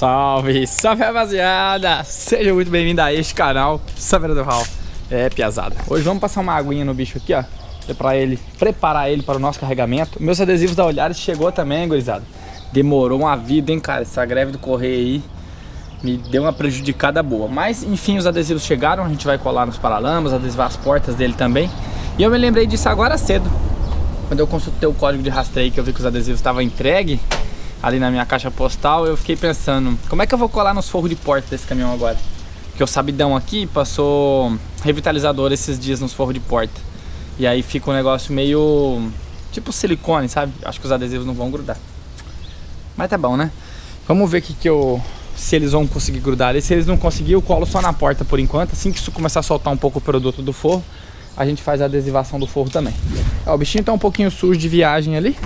Salve, salve rapaziada! Seja muito bem-vindo a este canal, Saveira do Hall. É, piazada. Hoje vamos passar uma aguinha no bicho aqui, ó. Pra ele, preparar ele para o nosso carregamento. Meus adesivos da Olhares chegou também, gurizada. Demorou uma vida, hein, cara? Essa greve do correio aí me deu uma prejudicada boa. Mas, enfim, os adesivos chegaram. A gente vai colar nos paralamas, adesivar as portas dele também. E eu me lembrei disso agora cedo. Quando eu consultei o código de rastreio, que eu vi que os adesivos estavam entregue ali na minha caixa postal, eu fiquei pensando, como é que eu vou colar nos forros de porta desse caminhão agora? Porque o sabidão aqui passou revitalizador esses dias nos forros de porta. E aí fica um negócio meio tipo silicone, sabe? Acho que os adesivos não vão grudar. Mas tá bom, né? Vamos ver que que eu se eles vão conseguir grudar. E se eles não conseguirem, eu colo só na porta por enquanto. Assim que isso começar a soltar um pouco o produto do forro, a gente faz a adesivação do forro também. Ó, o bichinho tá um pouquinho sujo de viagem ali.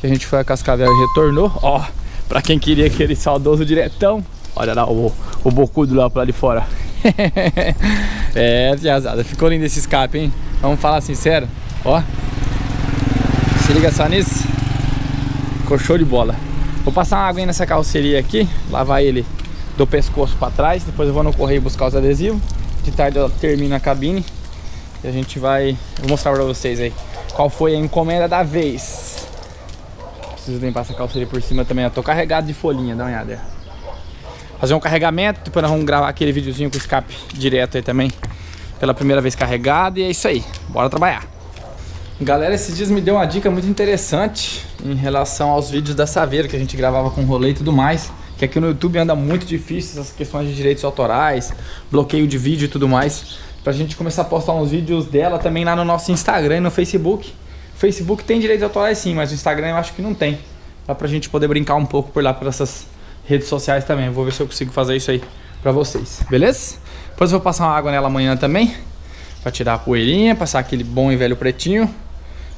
Que a gente foi a Cascavel e retornou. Ó, pra quem queria aquele saudoso diretão. Olha lá o, o bocudo lá pra lá de fora. é, piazada. Ficou lindo esse escape, hein? Vamos falar sincero. Ó. Se liga só nisso. Ficou show de bola. Vou passar uma água nessa carroceria aqui. Lavar ele do pescoço pra trás. Depois eu vou no correio buscar os adesivos. De tarde eu termino a cabine. E a gente vai... Vou mostrar pra vocês aí. Qual foi a encomenda da vez. Preciso limpar essa calceira por cima também. Eu tô carregado de folhinha. Dá uma olhada. Fazer um carregamento. Depois nós vamos gravar aquele videozinho com escape direto aí também pela primeira vez carregado e é isso aí, bora trabalhar. Galera, esses dias me deu uma dica muito interessante em relação aos vídeos da Saveiro que a gente gravava com rolê e tudo mais, que aqui no YouTube anda muito difícil essas questões de direitos autorais, bloqueio de vídeo e tudo mais, pra gente começar a postar uns vídeos dela também lá no nosso Instagram e no Facebook. Facebook tem direitos autorais sim, mas o Instagram eu acho que não tem. Dá pra gente poder brincar um pouco por lá, por essas redes sociais também. Vou ver se eu consigo fazer isso aí pra vocês, beleza? Depois eu vou passar uma água nela amanhã também. Pra tirar a poeirinha, passar aquele bom e velho pretinho.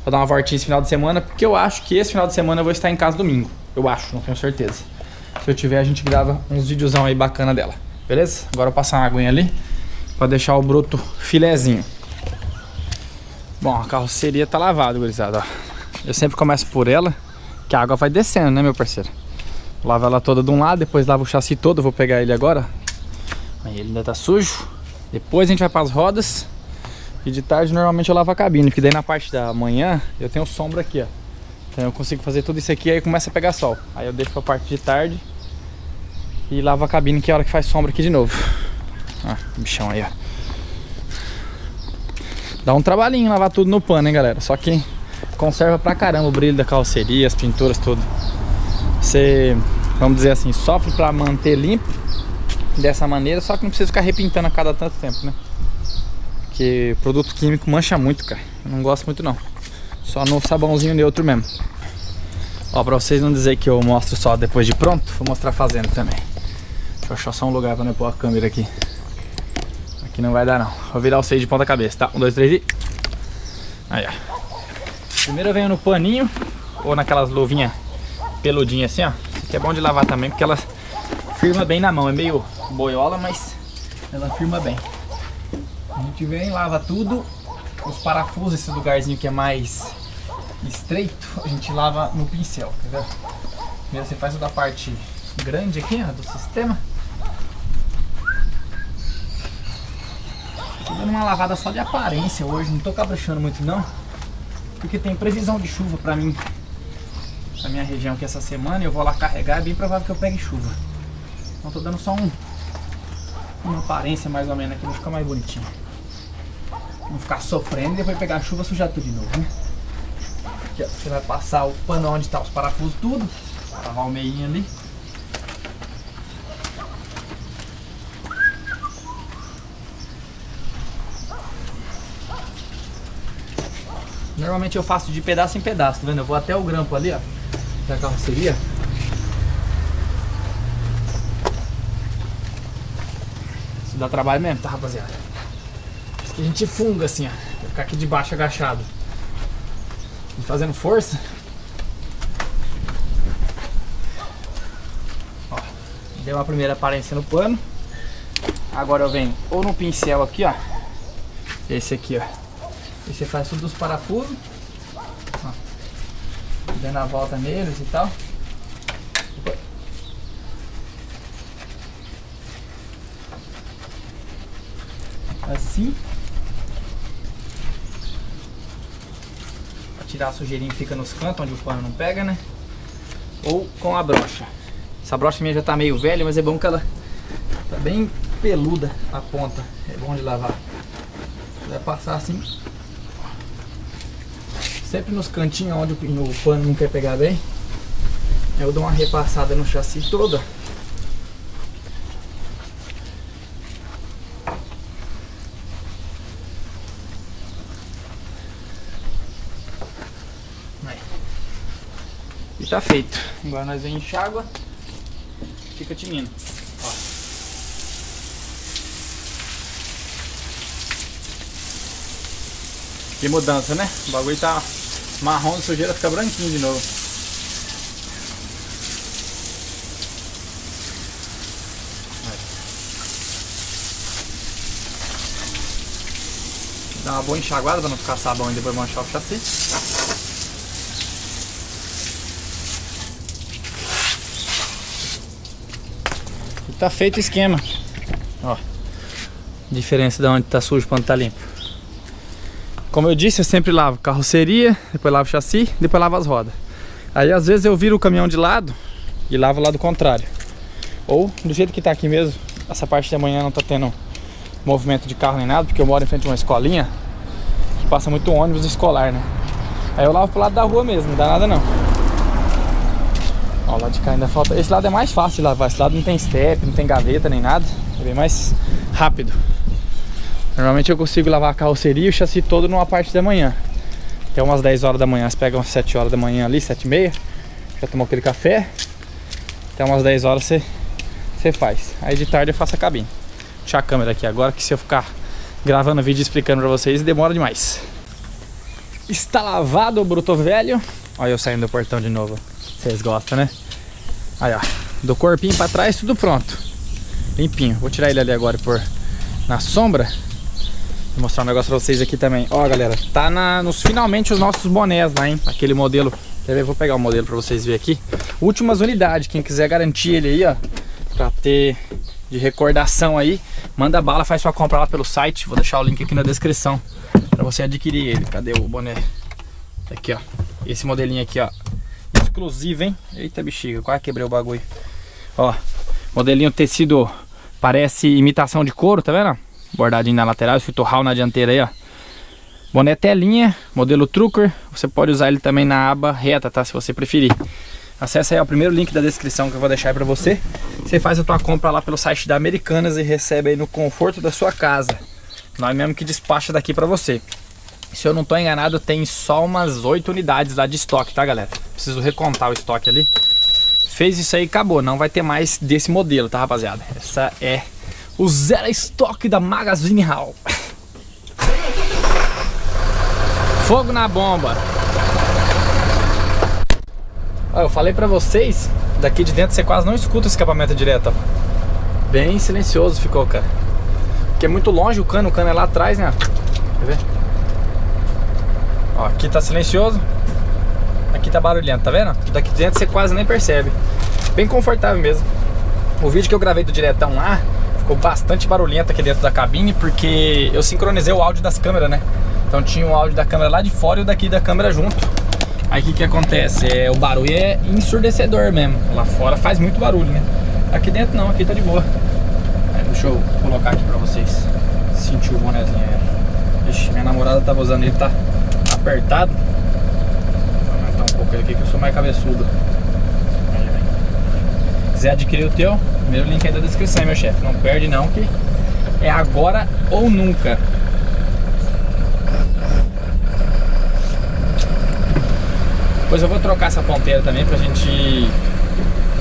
Vou dar uma voltinha esse final de semana, porque eu acho que esse final de semana eu vou estar em casa domingo. Eu acho, não tenho certeza. Se eu tiver, a gente grava uns videozão aí bacana dela. Beleza? Agora eu passar uma aguinha ali. Pra deixar o broto filezinho. Bom, a carroceria tá lavada, gurizada. Eu sempre começo por ela, que a água vai descendo, né, meu parceiro? Lava ela toda de um lado, depois lava o chassi todo. Vou pegar ele agora. Aí ele ainda tá sujo. Depois a gente vai para as rodas. E de tarde normalmente eu lavo a cabine, porque daí na parte da manhã eu tenho sombra aqui, ó. Então eu consigo fazer tudo isso aqui aí começa a pegar sol. Aí eu deixo pra parte de tarde e lavo a cabine que é a hora que faz sombra aqui de novo. Ah, bichão aí, ó. Dá um trabalhinho lavar tudo no pano, hein, galera. Só que conserva pra caramba o brilho da carroceria, as pinturas, tudo. Você, vamos dizer assim, sofre pra manter limpo dessa maneira, só que não precisa ficar repintando a cada tanto tempo, né? Porque produto químico mancha muito, cara. Eu não gosto muito não. Só no sabãozinho neutro mesmo. Ó, pra vocês não dizer que eu mostro só depois de pronto, vou mostrar fazendo também. Deixa eu achar só um lugar pra não pôr a câmera aqui. Aqui não vai dar não. Vou virar o seis de ponta cabeça, tá? Um, dois, três e... Aí, ó. Primeiro eu venho no paninho, ou naquelas luvinhas peludinhas assim, ó. Isso aqui é bom de lavar também, porque ela firma bem na mão. É meio boiola, mas ela firma bem. A gente vem, lava tudo. Os parafusos, esse lugarzinho que é mais estreito, a gente lava no pincel, tá vendo? Primeiro você faz o da parte grande aqui, ó, do sistema. Dando uma lavada só de aparência hoje, não tô caprichando muito não. Porque tem previsão de chuva pra mim, na minha região aqui essa semana. Eu vou lá carregar, é bem provável que eu pegue chuva. Então tô dando só um, uma aparência mais ou menos aqui, vai ficar mais bonitinho. Não ficar sofrendo e depois pegar a chuva sujar tudo de novo, né? Aqui, ó, você vai passar o pano onde tá os parafusos tudo. Lavar o meinho ali. Normalmente eu faço de pedaço em pedaço, tá vendo? Eu vou até o grampo ali, ó, da carroceria. Isso dá trabalho mesmo, tá, rapaziada? Isso que a gente funga assim, ó. Vai ficar aqui de baixo agachado. E fazendo força. Ó, deu a primeira aparência no pano. Agora eu venho ou no pincel aqui, ó. Esse aqui, ó. E você faz tudo os parafusos. Ó, dando a volta neles e tal. Assim. Pra tirar a sujeirinha que fica nos cantos, onde o pano não pega, né? Ou com a brocha. Essa brocha minha já tá meio velha, mas é bom que ela tá bem peluda a ponta. É bom de lavar. Vai passar assim Sempre nos cantinhos onde o pano não quer pegar bem. Eu dou uma repassada no chassi toda. E tá feito. Agora nós enxágua. Fica tinindo. Ó. Que mudança, né? O bagulho tá marrom, sujeira fica branquinho de novo. Dá uma boa enxaguada para não ficar sabão e depois manchar o chassi. E tá feito o esquema. Ó. Diferença de onde tá sujo quando tá limpo. Como eu disse, eu sempre lavo carroceria, depois lavo chassi, depois lavo as rodas. Aí às vezes eu viro o caminhão de lado e lavo o lado contrário. Ou do jeito que tá aqui mesmo, essa parte da manhã não tá tendo movimento de carro nem nada, porque eu moro em frente a uma escolinha que passa muito ônibus escolar, né? Aí eu lavo pro lado da rua mesmo, não dá nada não. Ó, o lado de cá ainda falta. Esse lado é mais fácil de lavar, esse lado não tem step, não tem gaveta nem nada, é bem mais rápido. Normalmente eu consigo lavar a carroceria e o chassi todo numa parte da manhã. Até umas 10 horas da manhã, você pega umas 7 horas da manhã ali, 7 e meia, já tomou aquele café. Até umas 10 horas você, você faz. Aí de tarde eu faço a cabine puxar a câmera aqui agora, que se eu ficar gravando vídeo explicando pra vocês, demora demais. Está lavado o bruto velho. Olha eu saindo do portão de novo. Vocês gostam, né? Aí, ó. Do corpinho pra trás, tudo pronto. Limpinho. Vou tirar ele ali agora por na sombra. Vou mostrar um negócio pra vocês aqui também. Ó, galera, tá na, nos finalmente os nossos bonés lá, hein? Aquele modelo. Quer ver? Vou pegar o modelo pra vocês verem aqui. Últimas unidades. Quem quiser garantir ele aí, ó. Pra ter de recordação aí, manda bala, faz sua compra lá pelo site. Vou deixar o link aqui na descrição para você adquirir ele. Cadê o boné? Aqui, ó. Esse modelinho aqui, ó. Exclusivo, hein? Eita bexiga, quase quebrei o bagulho. Ó, modelinho tecido parece imitação de couro, tá vendo? Bordadinho na lateral, escrito na dianteira aí, ó. Boné telinha, modelo Trucker. Você pode usar ele também na aba reta, tá? Se você preferir. Acesse aí o primeiro link da descrição que eu vou deixar pra você. Você faz a tua compra lá pelo site da Americanas e recebe aí no conforto da sua casa. Nós mesmo que despacha daqui pra você. Se eu não tô enganado, tem só umas 8 unidades lá de estoque, tá galera? Preciso recontar o estoque ali. Fez isso aí, acabou. Não vai ter mais desse modelo, tá rapaziada? Essa é o zero estoque da Magazine Hall. Fogo na bomba. eu falei pra vocês, daqui de dentro você quase não escuta o escapamento direto. Ó. Bem silencioso ficou, cara. Porque é muito longe o cano, o cano é lá atrás, né? Quer ver? Ó, aqui tá silencioso. Aqui tá barulhento, tá vendo? Daqui de dentro você quase nem percebe. Bem confortável mesmo. O vídeo que eu gravei do diretão lá ficou bastante barulhento aqui dentro da cabine porque eu sincronizei o áudio das câmeras, né? Então tinha o áudio da câmera lá de fora e o daqui da câmera junto. Aí o que que acontece? É, o barulho é ensurdecedor mesmo. Lá fora faz muito barulho, né? Aqui dentro não, aqui tá de boa. Aí, deixa eu colocar aqui pra vocês sentir o bonezinho aí. Ixi, minha namorada tava usando ele, tá apertado. Vou aumentar um pouco ele aqui que eu sou mais cabeçudo. Quiser adquirir o teu, primeiro link aí da descrição, meu chefe. Não perde não que é agora ou nunca. Depois eu vou trocar essa ponteira também pra gente ir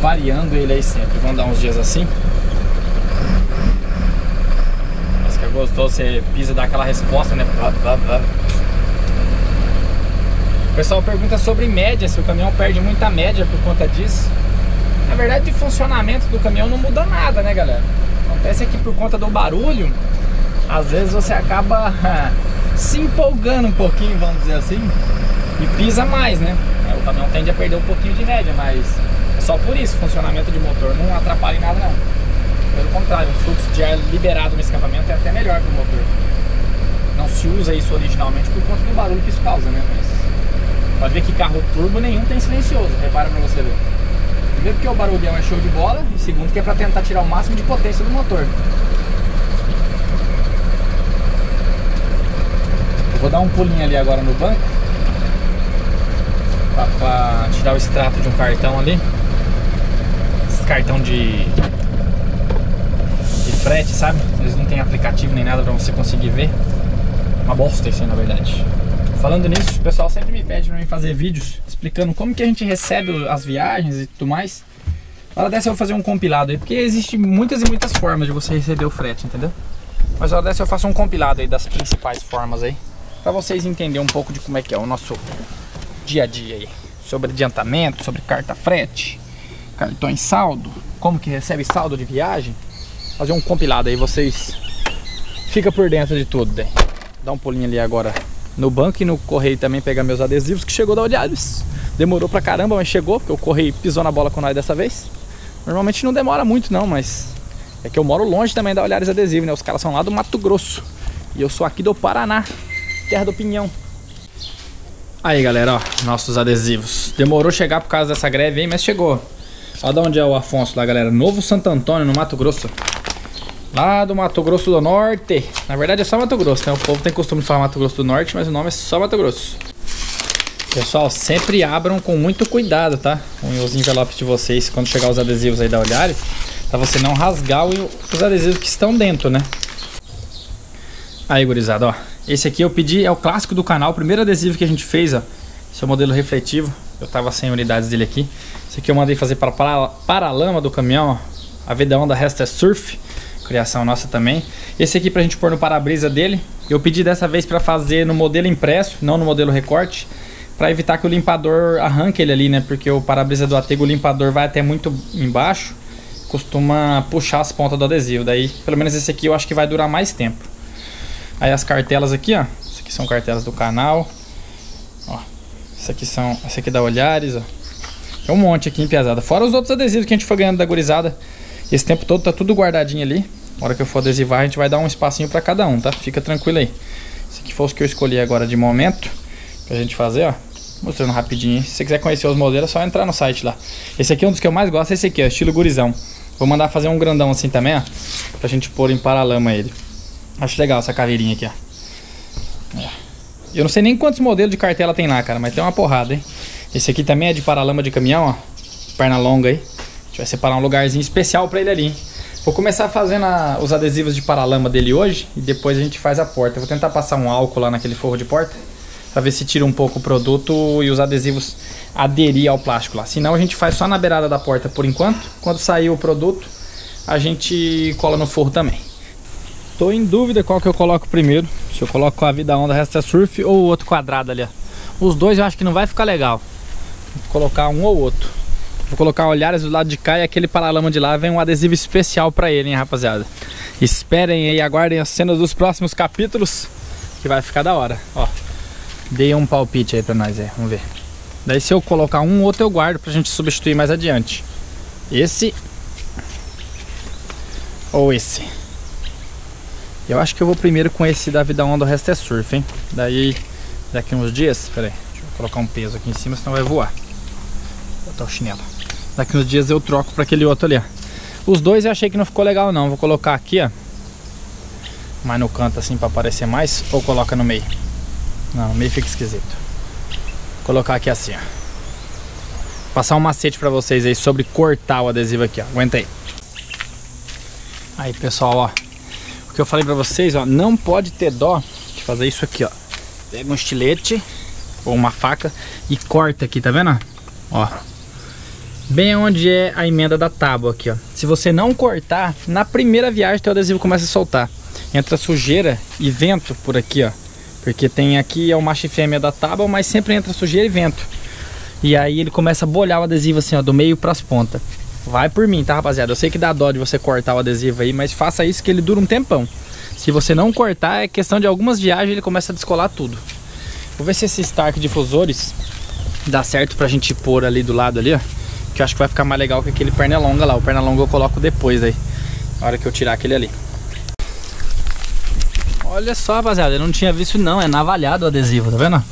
variando ele aí sempre. Vamos dar uns dias assim. Mas que é gostoso, você pisa dá aquela resposta, né? O pessoal pergunta sobre média, se o caminhão perde muita média por conta disso. Na verdade, de funcionamento do caminhão não muda nada, né, galera? Acontece que por conta do barulho, às vezes você acaba se empolgando um pouquinho, vamos dizer assim, e pisa mais, né? o caminhão tende a perder um pouquinho de média, mas é só por isso, funcionamento de motor não atrapalha em nada não. Pelo contrário, o fluxo de ar liberado no escapamento é até melhor para o motor. não se usa isso originalmente por conta do barulho que isso causa, né? Mas pode ver que carro turbo nenhum tem silencioso, repara pra você ver. Primeiro porque o barulhão é show de bola e segundo que é pra tentar tirar o máximo de potência do motor. Eu vou dar um pulinho ali agora no banco pra tirar o extrato de um cartão ali. Esse cartão de frete, sabe? Eles não tem aplicativo nem nada pra você conseguir ver. Uma bosta isso aí, na verdade. Falando nisso, o pessoal sempre me pede pra mim fazer vídeos explicando como que a gente recebe as viagens e tudo mais. hora dessa eu vou fazer um compilado aí, porque existe muitas e muitas formas de você receber o frete, entendeu? Mas hora dessa eu faço um compilado aí das principais formas aí, pra vocês entenderem um pouco de como é que é o nosso dia a dia aí. Sobre adiantamento, sobre carta frete, cartões saldo, como que recebe saldo de viagem fazer um compilado aí, vocês fica por dentro de tudo, daí. Dá um pulinho ali agora no banco e no correio também pegar meus adesivos que chegou da Olhares. Demorou pra caramba, mas chegou, porque o correio pisou na bola com nós dessa vez. Normalmente não demora muito não, mas é que eu moro longe também da Olhares Adesivo, né? Os caras são lá do Mato Grosso. E eu sou aqui do Paraná, terra do Pinhão. Aí galera, ó, nossos adesivos. Demorou chegar por causa dessa greve aí, mas chegou. Olha de onde é o Afonso lá, galera. Novo Santo Antônio, no Mato Grosso. Lá do Mato Grosso do Norte. Na verdade é só Mato Grosso, né? O povo tem costume de falar Mato Grosso do Norte, mas o nome é só Mato Grosso. Pessoal, sempre abram com muito cuidado, tá? Os envelopes de vocês quando chegar os adesivos aí da Olhares. Pra você não rasgar os adesivos que estão dentro, né? Aí, gurizada, ó. Esse aqui eu pedi, é o clássico do canal. O primeiro adesivo que a gente fez, ó. Esse é o modelo refletivo. Eu tava sem unidades dele aqui. Esse aqui eu mandei fazer para, a lama do caminhão, ó. A vedão da Resta Surf criação nossa também. Esse aqui pra gente pôr no para-brisa dele. Eu pedi dessa vez para fazer no modelo impresso, não no modelo recorte, para evitar que o limpador arranque ele ali, né? Porque o para-brisa do Atego, o limpador vai até muito embaixo, costuma puxar as pontas do adesivo. Daí, pelo menos esse aqui eu acho que vai durar mais tempo. Aí as cartelas aqui, ó. Essas aqui são cartelas do canal. Ó. Essa aqui são, essa aqui é da Olhares, ó. Tem um monte aqui em. Fora os outros adesivos que a gente foi ganhando da gurizada. Esse tempo todo tá tudo guardadinho ali. Na hora que eu for adesivar, a gente vai dar um espacinho para cada um, tá? Fica tranquilo aí. Esse aqui foi os que eu escolhi agora de momento pra gente fazer, ó. Mostrando rapidinho. Se você quiser conhecer os modelos, é só entrar no site lá. Esse aqui é um dos que eu mais gosto, esse aqui, ó, estilo gurizão. Vou mandar fazer um grandão assim também, ó. Pra gente pôr em paralama ele. Acho legal essa caveirinha aqui, ó. É. Eu não sei nem quantos modelos de cartela tem lá, cara, mas tem uma porrada, hein. Esse aqui também é de paralama de caminhão, ó. Perna longa aí gente vai separar um lugarzinho especial para ele ali. Vou começar fazendo a, os adesivos de paralama dele hoje e depois a gente faz a porta. vou tentar passar um álcool lá naquele forro de porta para ver se tira um pouco o produto e os adesivos aderir ao plástico lá. Senão a gente faz só na beirada da porta por enquanto. Quando sair o produto, a gente cola no forro também. Tô em dúvida qual que eu coloco primeiro. Se eu coloco a vida onda resta surf ou o outro quadrado ali. Ó. Os dois eu acho que não vai ficar legal. Vou colocar um ou outro. Vou colocar olhares do lado de cá e aquele paralama de lá vem um adesivo especial pra ele, hein, rapaziada. Esperem e aguardem as cenas dos próximos capítulos, que vai ficar da hora. Ó, dei um palpite aí pra nós aí, vamos ver. Daí se eu colocar um, outro eu guardo pra gente substituir mais adiante. Esse ou esse. Eu acho que eu vou primeiro com esse da Vida Onda, o resto é surf, hein? Daí, daqui uns dias, pera aí, deixa eu colocar um peso aqui em cima, senão vai voar. Vou botar o chinelo. Daqui uns dias eu troco para aquele outro ali, ó. Os dois eu achei que não ficou legal não. Vou colocar aqui, ó. Mais no canto assim para aparecer mais. Ou coloca no meio. Não, no meio fica esquisito. Vou colocar aqui assim, ó. Passar um macete para vocês aí sobre cortar o adesivo aqui, ó. Aguenta aí. Aí, pessoal, ó. O que eu falei para vocês, ó. Não pode ter dó de fazer isso aqui, ó. Pega um estilete ou uma faca e corta aqui, tá vendo? Ó bem onde é a emenda da tábua aqui, ó. Se você não cortar, na primeira viagem teu adesivo começa a soltar. Entra sujeira e vento por aqui, ó. Porque tem aqui é o macho e fêmea da tábua, mas sempre entra sujeira e vento. E aí ele começa a bolhar o adesivo assim, ó, do meio para as pontas. Vai por mim, tá, rapaziada? Eu sei que dá dó de você cortar o adesivo aí, mas faça isso que ele dura um tempão. Se você não cortar, é questão de algumas viagens ele começa a descolar tudo. Vou ver se esse Stark difusores dá certo pra gente pôr ali do lado ali, ó. Que eu acho que vai ficar mais legal que aquele perna longa lá. O perna longa eu coloco depois aí. Na hora que eu tirar aquele ali. Olha só, rapaziada, eu não tinha visto não, é navalhado o adesivo, tá vendo?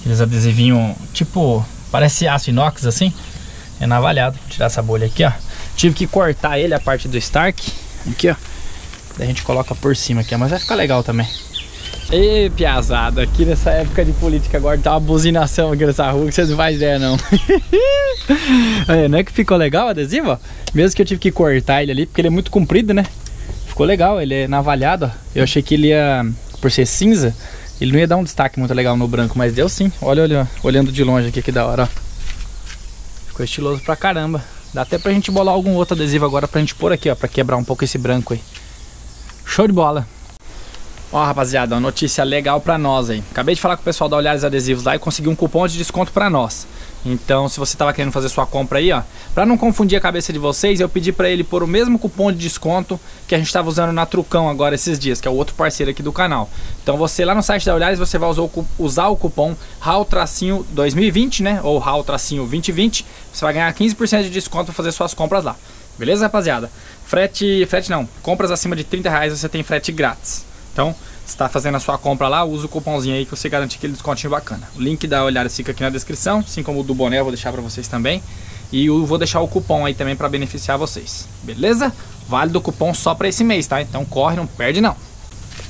Aqueles adesivinhos, tipo, parece aço inox assim. É navalhado, vou tirar essa bolha aqui, ó. Tive que cortar ele, a parte do Stark, aqui, ó. Daí a gente coloca por cima aqui, ó, mas vai ficar legal também. Ei, piazada, aqui nessa época de política agora tá uma buzinação aqui nessa rua que vocês não fazem ideia não. é, não é que ficou legal o adesivo? Mesmo que eu tive que cortar ele ali, porque ele é muito comprido, né? Ficou legal, ele é navalhado, ó. Eu achei que ele ia, por ser cinza, ele não ia dar um destaque muito legal no branco, mas deu sim. Olha, olha, olhando de longe aqui que da hora, ó. Ficou estiloso pra caramba. Dá até pra gente bolar algum outro adesivo agora pra gente pôr aqui, ó, pra quebrar um pouco esse branco aí. Show de bola! Ó, rapaziada, uma notícia legal pra nós aí. Acabei de falar com o pessoal da Olhares Adesivos lá e consegui um cupom de desconto pra nós. Então, se você tava querendo fazer sua compra aí, ó, pra não confundir a cabeça de vocês, eu pedi pra ele pôr o mesmo cupom de desconto que a gente tava usando na Trucão agora esses dias, que é o outro parceiro aqui do canal. Então, você lá no site da Olhares, você vai usar o, usar o cupom RAL-2020, né, ou RAL-2020, você vai ganhar 15% de desconto pra fazer suas compras lá. Beleza, rapaziada? Frete, frete não, compras acima de 30 reais você tem frete grátis. Então, está fazendo a sua compra lá, usa o cupomzinho aí que você garante aquele descontinho bacana. O link da Olhada fica aqui na descrição, assim como o do boné eu vou deixar para vocês também. E eu vou deixar o cupom aí também para beneficiar vocês. Beleza? Válido o cupom só para esse mês, tá? Então corre, não perde não.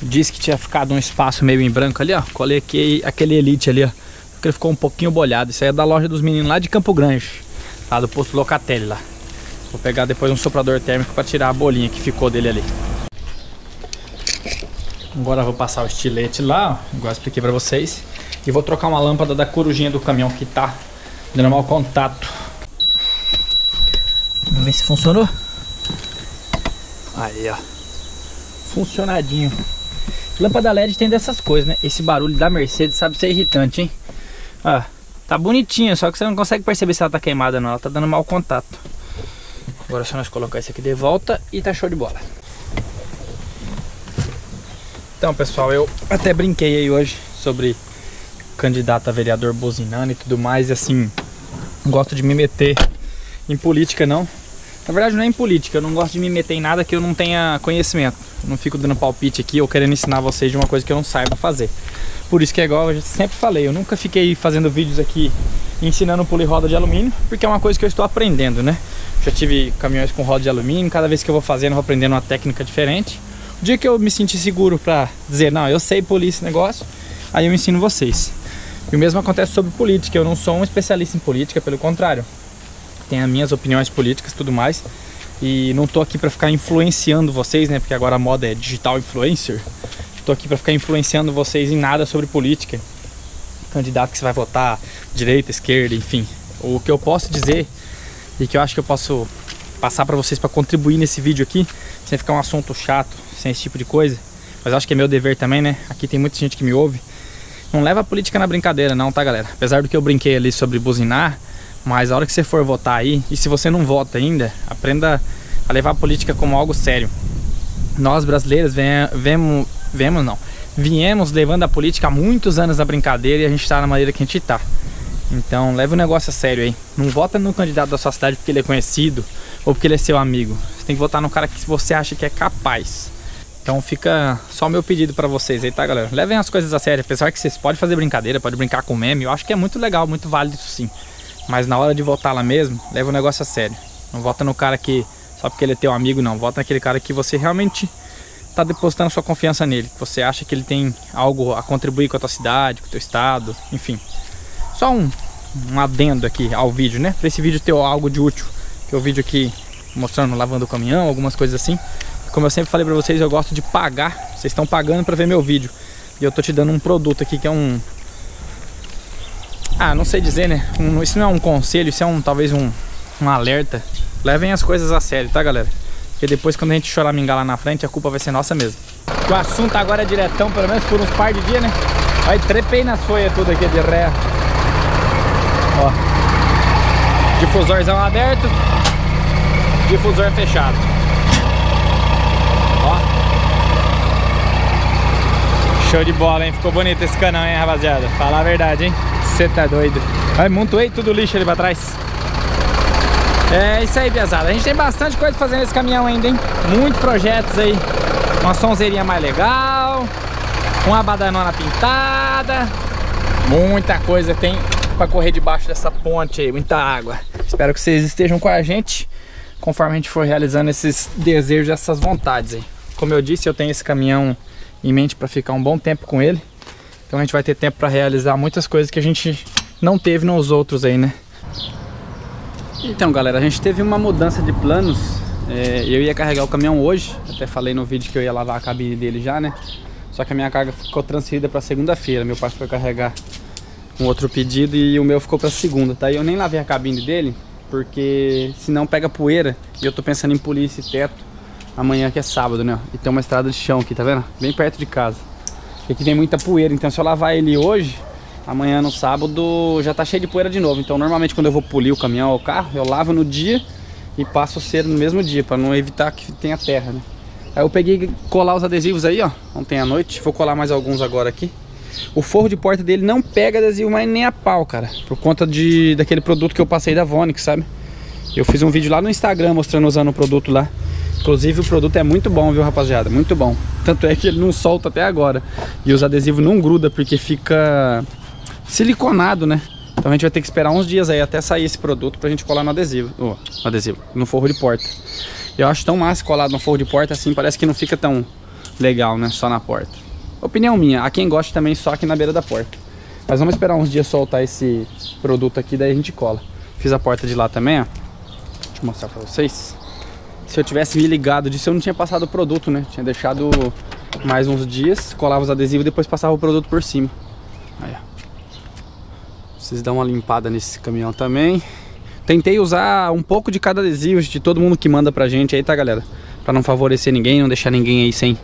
Disse que tinha ficado um espaço meio em branco ali, ó. Coloquei aquele Elite ali, ó. Porque ele ficou um pouquinho bolhado. Isso aí é da loja dos meninos lá de Campo Grande. Lá do posto Locatelli lá. Vou pegar depois um soprador térmico para tirar a bolinha que ficou dele ali. Agora eu vou passar o estilete lá, igual eu expliquei pra vocês. E vou trocar uma lâmpada da corujinha do caminhão que tá dando mau contato. Vamos ver se funcionou. Aí, ó. Funcionadinho. Lâmpada LED tem dessas coisas, né? Esse barulho da Mercedes sabe ser irritante, hein? Ó, tá bonitinha, só que você não consegue perceber se ela tá queimada não. Ela tá dando mau contato. Agora é só nós colocar isso aqui de volta e tá show de bola. Então, pessoal, eu até brinquei aí hoje sobre candidato a vereador buzinando e tudo mais. E assim, não gosto de me meter em política, não. Na verdade, não é em política. Eu não gosto de me meter em nada que eu não tenha conhecimento. Eu não fico dando palpite aqui ou querendo ensinar vocês de uma coisa que eu não saiba fazer. Por isso que é igual eu sempre falei. Eu nunca fiquei fazendo vídeos aqui ensinando polir roda de alumínio, porque é uma coisa que eu estou aprendendo, né? Já tive caminhões com roda de alumínio. Cada vez que eu vou fazendo, eu vou aprendendo uma técnica diferente. O dia que eu me sentir seguro para dizer, não, eu sei polir esse negócio, aí eu ensino vocês. E o mesmo acontece sobre política. Eu não sou um especialista em política, pelo contrário. Tenho as minhas opiniões políticas e tudo mais. E não tô aqui para ficar influenciando vocês, né? Porque agora a moda é digital influencer. Tô aqui para ficar influenciando vocês em nada sobre política. Candidato que você vai votar, direita, esquerda, enfim. O que eu posso dizer e que eu acho que eu posso passar para vocês para contribuir nesse vídeo aqui, sem ficar um assunto chato, sem esse tipo de coisa. Mas acho que é meu dever também, né? Aqui tem muita gente que me ouve. Não leva a política na brincadeira não, tá galera? Apesar do que eu brinquei ali sobre buzinar, mas a hora que você for votar aí, e se você não vota ainda, aprenda a levar a política como algo sério. Nós brasileiros vemos, vemos não, viemos levando a política há muitos anos na brincadeira e a gente está na maneira que a gente está. Então leve o negócio a sério aí. Não vota no candidato da sua cidade porque ele é conhecido ou porque ele é seu amigo. Você tem que votar no cara que você acha que é capaz. Então fica só meu pedido para vocês aí, tá galera? Levem as coisas a sério, apesar que vocês podem fazer brincadeira, pode brincar com meme, eu acho que é muito legal, muito válido sim. Mas na hora de votar lá mesmo, leva o negócio a sério. Não vota no cara que só porque ele é teu amigo, não. Vota naquele cara que você realmente está depositando sua confiança nele. Que você acha que ele tem algo a contribuir com a tua cidade, com o teu estado, enfim. Só um, um adendo aqui ao vídeo, né? Para esse vídeo ter algo de útil. Que é o vídeo aqui mostrando lavando o caminhão, algumas coisas assim. Como eu sempre falei pra vocês, eu gosto de pagar. Vocês estão pagando pra ver meu vídeo. E eu tô te dando um produto aqui que é um... Ah, não sei dizer, né? Um, isso não é um conselho, isso é um talvez um, um alerta. Levem as coisas a sério, tá, galera? Porque depois quando a gente choramingar lá na frente, a culpa vai ser nossa mesmo. O assunto agora é diretão, pelo menos por uns par de dias, né? Aí trepei nas folhas tudo aqui de ré. Ó. Difusorzão aberto. Difusor fechado. Show de bola, hein? Ficou bonito esse canão, hein, rapaziada? Falar a verdade, hein? Você tá doido. Ai, montoei tudo lixo ali pra trás. É isso aí, pesada. A gente tem bastante coisa fazendo esse caminhão ainda, hein? Muitos projetos aí. Uma sonzeirinha mais legal. Uma badanona pintada. Muita coisa tem para correr debaixo dessa ponte aí, muita água. Espero que vocês estejam com a gente conforme a gente for realizando esses desejos, essas vontades aí. Como eu disse, eu tenho esse caminhão em mente para ficar um bom tempo com ele. Então a gente vai ter tempo para realizar muitas coisas que a gente não teve nos outros aí, né? Então galera, a gente teve uma mudança de planos é, Eu ia carregar o caminhão hoje Até falei no vídeo que eu ia lavar a cabine dele já, né? Só que a minha carga ficou transferida para segunda-feira Meu pai foi carregar um outro pedido e o meu ficou para segunda, tá? E eu nem lavei a cabine dele Porque senão pega poeira E eu tô pensando em polir esse teto Amanhã que é sábado, né? E tem uma estrada de chão aqui, tá vendo? Bem perto de casa E aqui tem muita poeira, então se eu lavar ele hoje Amanhã no sábado já tá cheio de poeira de novo. Então normalmente quando eu vou polir o caminhão ou o carro, eu lavo no dia e passo cera no mesmo dia, para não evitar que tenha terra, né? Aí eu peguei colar os adesivos aí, ó, ontem à noite. Vou colar mais alguns agora aqui. O forro de porta dele não pega adesivo mais nem a pau, cara. Por conta de, daquele produto que eu passei da Vonix, sabe? Eu fiz um vídeo lá no Instagram mostrando usando o produto lá. Inclusive o produto é muito bom, viu rapaziada? Muito bom. Tanto é que ele não solta até agora. E os adesivos não gruda porque fica siliconado, né? Então a gente vai ter que esperar uns dias aí até sair esse produto pra gente colar no adesivo, oh, no adesivo, no forro de porta. Eu acho tão massa colado no forro de porta assim, parece que não fica tão legal, né? Só na porta. Opinião minha, há quem goste também só aqui na beira da porta. Mas vamos esperar uns dias soltar esse produto aqui, daí a gente cola. Fiz a porta de lá também, ó. Deixa eu mostrar pra vocês. Se eu tivesse me ligado disso, eu não tinha passado o produto, né? Tinha deixado mais uns dias, colava os adesivos e depois passava o produto por cima. Aí, ó. Vocês dão uma limpada nesse caminhão também. Tentei usar um pouco de cada adesivo de todo mundo que manda pra gente aí, tá, galera? Pra não favorecer ninguém, não deixar ninguém aí sem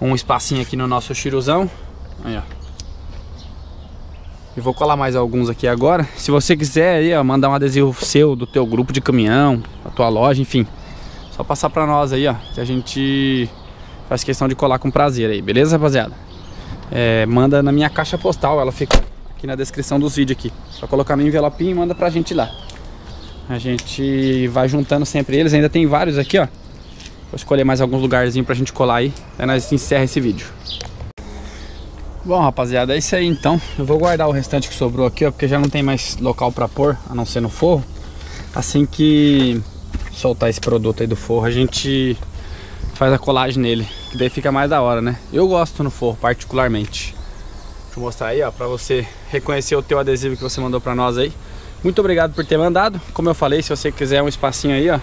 um espacinho aqui no nosso chiruzão. Aí, ó. E vou colar mais alguns aqui agora. Se você quiser aí, ó, mandar um adesivo seu do teu grupo de caminhão, da tua loja, enfim. Só passar pra nós aí, ó, que a gente faz questão de colar com prazer aí, beleza, rapaziada? É, manda na minha caixa postal, ela fica aqui na descrição dos vídeos aqui. Só colocar no envelopinho e manda pra gente lá. A gente vai juntando sempre eles, ainda tem vários aqui, ó. Vou escolher mais alguns lugarzinhos pra gente colar aí, aí nós encerra esse vídeo. Bom, rapaziada, é isso aí então. Eu vou guardar o restante que sobrou aqui, ó, porque já não tem mais local pra pôr, a não ser no forro. Assim que soltar esse produto aí do forro, a gente faz a colagem nele, que daí fica mais da hora, né? Eu gosto no forro, particularmente. Deixa eu mostrar aí, ó, pra você reconhecer o teu adesivo que você mandou pra nós aí. Muito obrigado por ter mandado. Como eu falei, se você quiser um espacinho aí, ó,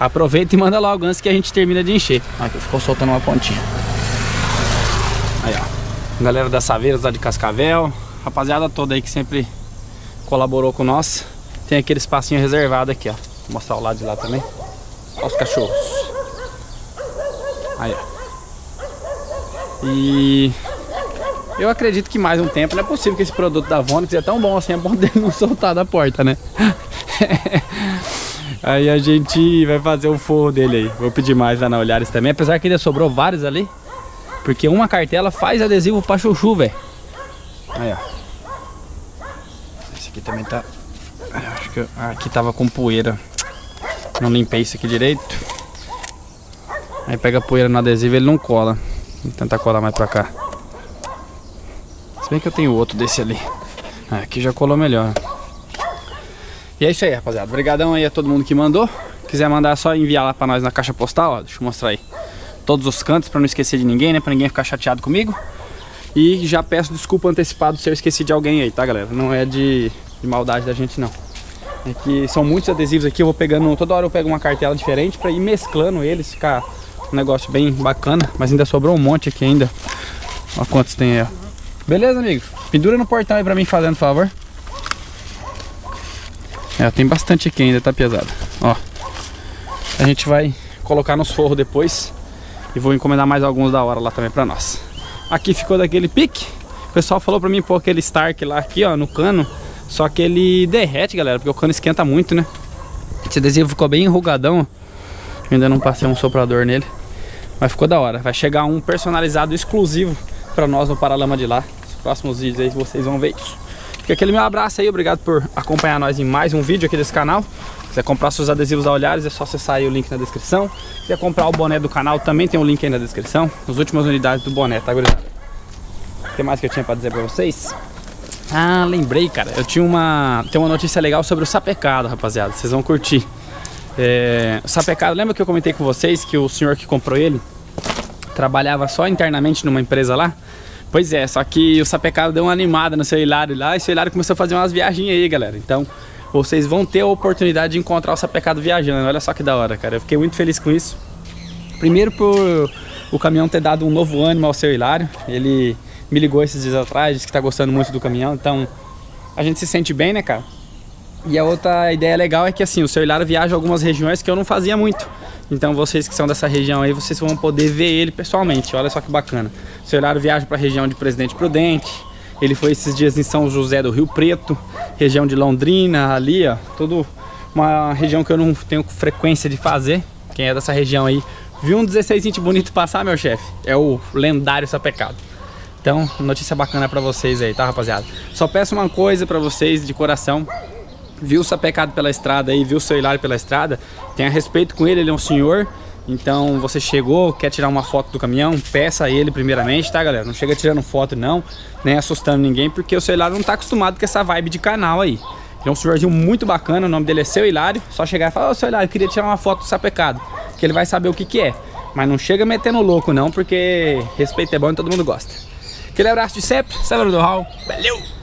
aproveita e manda logo antes que a gente termina de encher. Aqui, ficou soltando uma pontinha. Aí, ó. Galera das Saveiras lá de Cascavel. Rapaziada toda aí que sempre colaborou com nós. Tem aquele espacinho reservado aqui, ó. Vou mostrar o lado de lá também. Olha os cachorros. Aí, ó. E eu acredito que mais um tempo não é possível que esse produto da Vonix é tão bom assim, é bom dele não soltar da porta, né? aí a gente vai fazer o forro dele aí. Vou pedir mais lá na Olhares também, apesar que ainda sobrou vários ali. Porque uma cartela faz adesivo pra chuchu, velho. Aí, ó. Esse aqui também tá... Acho que aqui tava com poeira. Não limpei isso aqui direito. Aí pega poeira no adesivo ele não cola. Vou tentar colar mais pra cá. Se bem que eu tenho outro desse ali. Ah, aqui já colou melhor. E é isso aí, rapaziada. Obrigadão aí a todo mundo que mandou. Quiser mandar, é só enviar lá pra nós na caixa postal, ó. Deixa eu mostrar aí. Todos os cantos, pra não esquecer de ninguém, né? Pra ninguém ficar chateado comigo. E já peço desculpa antecipado se eu esqueci de alguém aí, tá, galera? Não é de, de maldade da gente, não. É que são muitos adesivos aqui, eu vou pegando... Toda hora eu pego uma cartela diferente pra ir mesclando eles, ficar um negócio bem bacana. Mas ainda sobrou um monte aqui ainda. Olha quantos tem aí. Beleza, amigo? Pendura no portão aí pra mim, fazendo favor. É, tem bastante aqui ainda, tá pesado. Ó. A gente vai colocar nos forros depois. E vou encomendar mais alguns da hora lá também pra nós. Aqui ficou daquele pique. O pessoal falou pra mim pôr aquele Stark lá aqui, ó, no cano. Só que ele derrete, galera, porque o cano esquenta muito, né? Esse adesivo ficou bem enrugadão, ainda não passei um soprador nele. Mas ficou da hora. Vai chegar um personalizado exclusivo pra nós no Paralama de lá próximos vídeos aí vocês vão ver isso. Fica aquele meu abraço aí, obrigado por acompanhar nós em mais um vídeo aqui desse canal. Se quiser comprar seus adesivos da Olhares, é só acessar aí o link na descrição. Se quiser comprar o boné do canal, também tem o link aí na descrição. As últimas unidades do boné, tá, gurizada? que mais que eu tinha pra dizer pra vocês? Ah, lembrei, cara. Eu tinha uma. Tem uma notícia legal sobre o sapecado, rapaziada. Vocês vão curtir. É, o sapecado, lembra que eu comentei com vocês que o senhor que comprou ele trabalhava só internamente numa empresa lá? Pois é, só que o sapecado deu uma animada no seu Hilário lá e o seu Hilário começou a fazer umas viagens aí, galera. Então, vocês vão ter a oportunidade de encontrar o sapecado viajando. Olha só que da hora, cara. Eu fiquei muito feliz com isso. Primeiro por o caminhão ter dado um novo ânimo ao seu Hilário. Ele me ligou esses dias atrás, disse que tá gostando muito do caminhão, então a gente se sente bem, né, cara? E a outra ideia legal é que assim, o seu Hilário viaja algumas regiões que eu não fazia muito. Então vocês que são dessa região aí, vocês vão poder ver ele pessoalmente. Olha só que bacana. O seu Hilário viaja para a região de Presidente Prudente. Ele foi esses dias em São José do Rio Preto, região de Londrina, ali, ó, tudo uma região que eu não tenho frequência de fazer. Quem é dessa região aí, viu um 16 inch bonito passar, meu chefe? É o lendário sapecado. Então, notícia bacana pra vocês aí, tá, rapaziada? Só peço uma coisa pra vocês de coração. Viu o sapecado pela estrada aí, viu o seu hilário pela estrada, tenha respeito com ele, ele é um senhor. Então, você chegou, quer tirar uma foto do caminhão, peça a ele primeiramente, tá, galera? Não chega tirando foto não, nem assustando ninguém, porque o seu hilário não tá acostumado com essa vibe de canal aí. Ele é um senhorzinho muito bacana, o nome dele é Seu Hilário. Só chegar e falar, ô seu Hilário, eu queria tirar uma foto do sapecado, que ele vai saber o que que é. Mas não chega metendo louco não, porque respeito é bom e todo mundo gosta. Aquele abraço de sempre, Severo do Hall. Valeu!